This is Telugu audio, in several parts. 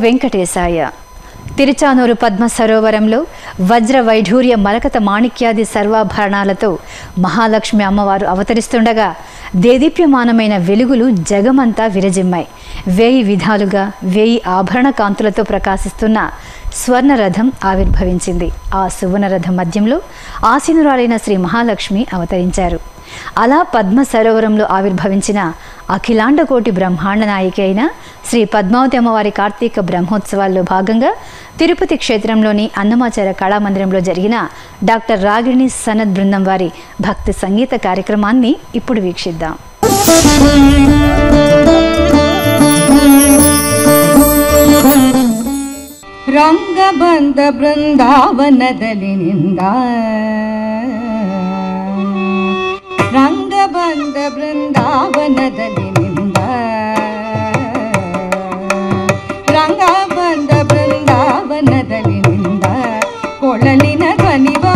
వెంకటేశాయ. తిరుచానూరు పద్మ సరోవరంలో వజ్ర వైఢూర్య మరకత మాణిక్యాది సర్వాభరణాలతో మహాలక్ష్మి అమ్మవారు అవతరిస్తుండగా దేదీప్యమానమైన వెలుగులు జగమంతా విరజిమ్మాయి. వేయి విధాలుగా వేయి ఆభరణ కాంతులతో ప్రకాశిస్తున్న స్వర్ణరథం ఆవిర్భవించింది. ఆ సువర్ణరథం మధ్యంలో ఆసీనురాలైన శ్రీ మహాలక్ష్మి అవతరించారు. అలా పద్మ సరోవరంలో ఆవిర్భవించిన అఖిలాండ కోటి బ్రహ్మాండ నాయకి అయిన శ్రీ పద్మావతి అమ్మవారి కార్తీక బ్రహ్మోత్సవాల్లో భాగంగా తిరుపతి క్షేత్రంలోని అన్నమాచార కళామందిరంలో జరిగిన డాక్టర్ రాగిణి సనద్ బృందం వారి భక్తి సంగీత కార్యక్రమాన్ని ఇప్పుడు వీక్షిద్దాం ರಂಗಬಂಧ ಬೃಂದಾವನದಲಿನಿಂದ ರಂಗಬಂಧ ಬೃಂದಾವನದಲಿನಿಂದ ರಂಗಬಂಧ ಬೃಂದಾವನದಲಿನಿಂದ ಕೊಳಲಿನ ಧ್ವನಿ ಬಹು ಚಂದ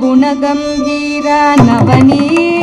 गुणगम्भीरा नवनी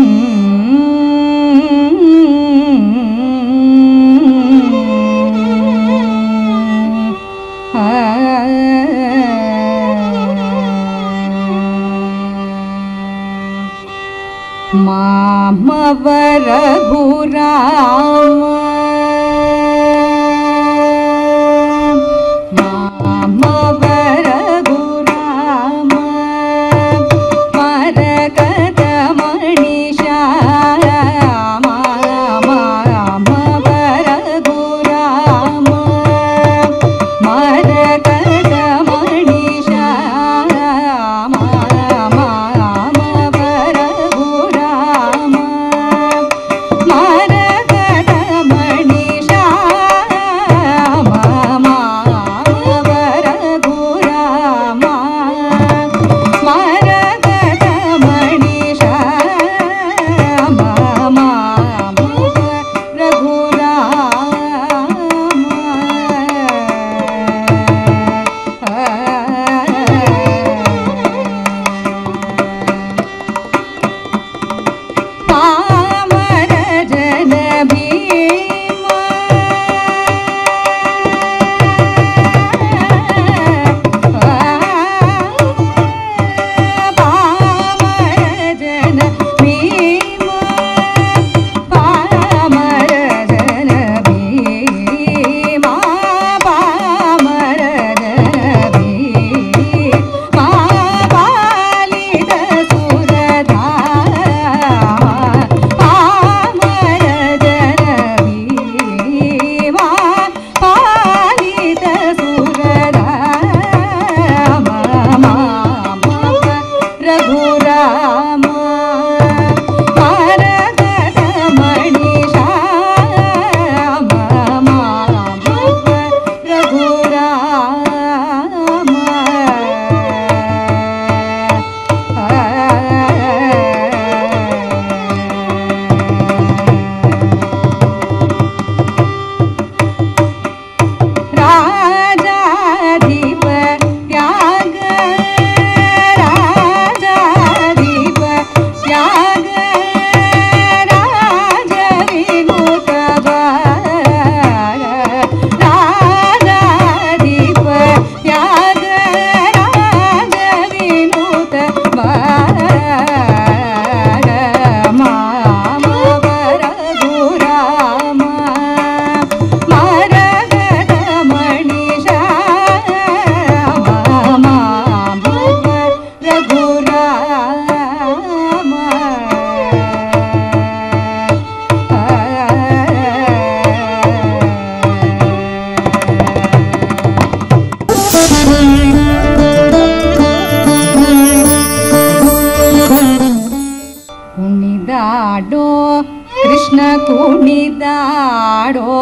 mm -hmm. mi daro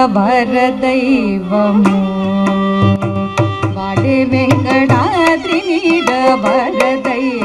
మీద వరదైవము వాడి వెంకటాద్రి మీద వరదైవము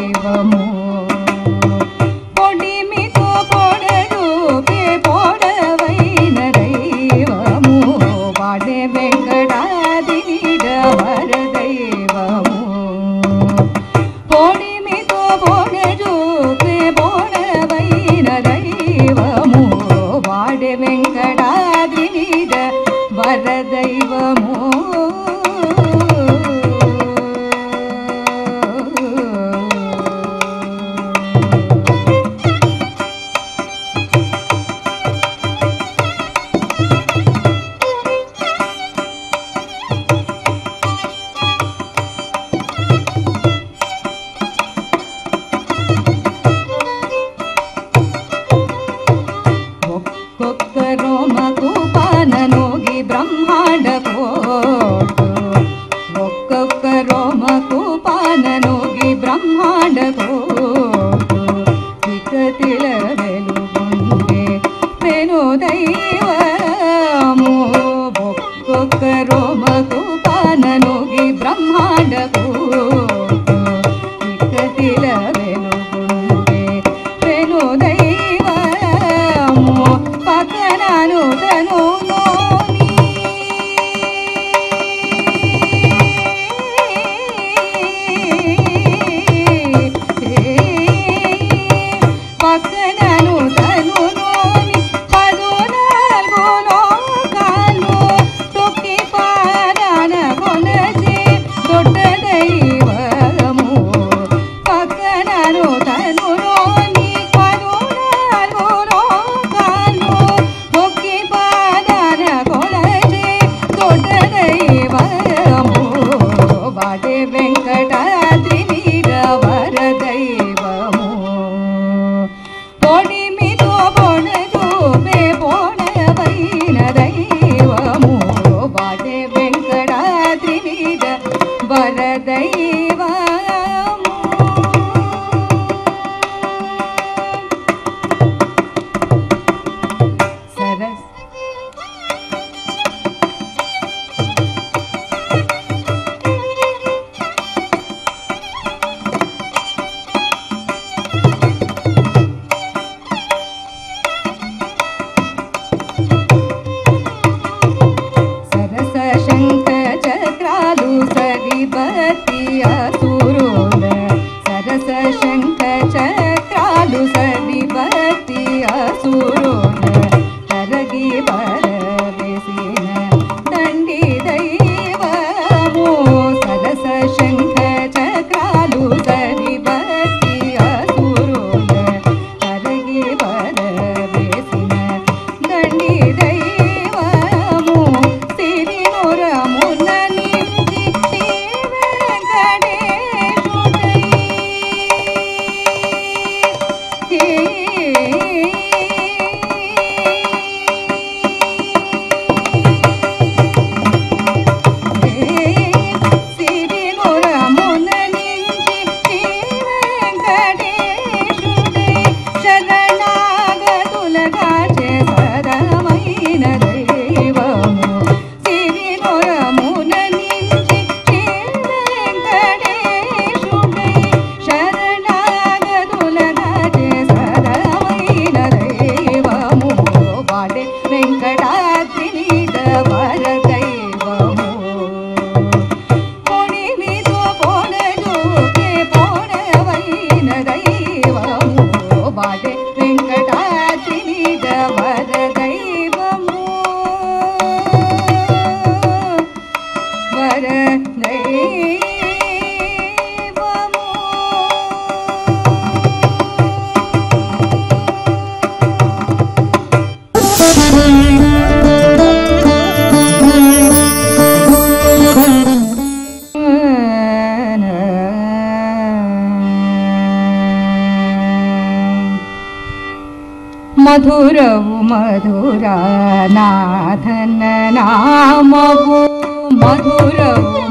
मधुर मधुरनाथन मधुर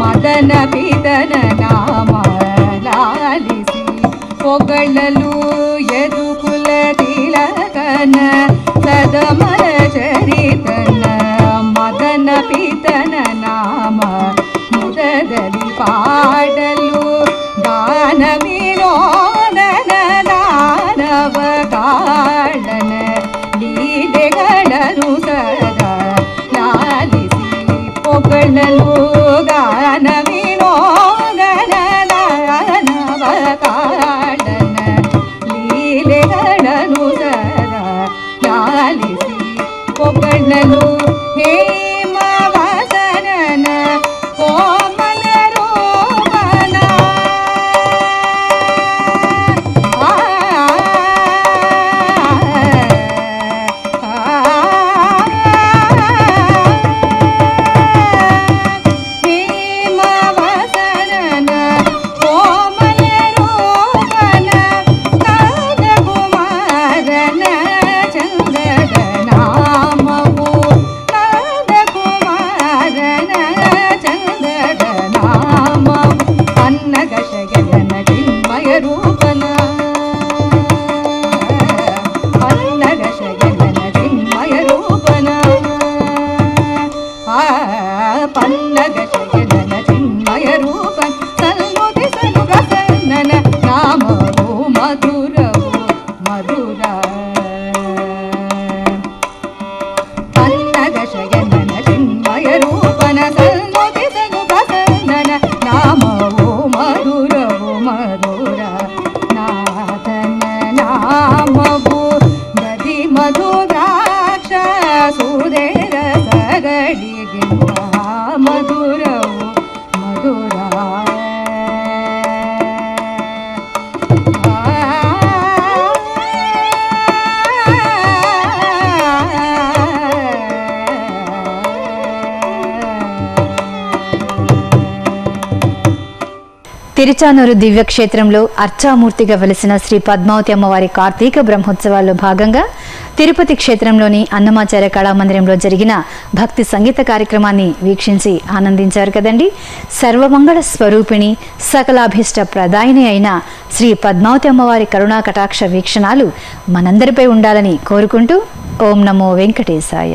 ಮದನ ಬಿದನ ನಾಮ ಲಾಲಿಸಿ ಹೊಗಳಲು తిరుచానూరు దివ్యక్షేత్రంలో అర్చామూర్తిగా వెలిసిన శ్రీ పద్మావతి అమ్మవారి కార్తీక బ్రహ్మోత్సవాల్లో భాగంగా తిరుపతి క్షేత్రంలోని అన్నమాచార్య కళామందిరంలో జరిగిన భక్తి సంగీత కార్యక్రమాన్ని వీక్షించి ఆనందించారు కదండి. సర్వమంగళ స్వరూపిణి సకలాభీష్ట ప్రదాయిని అయిన శ్రీ పద్మావతి అమ్మవారి కరుణా కటాక్ష వీక్షణాలు మనందరిపై ఉండాలని కోరుకుంటూ ఓం నమో వెంకటేశాయ.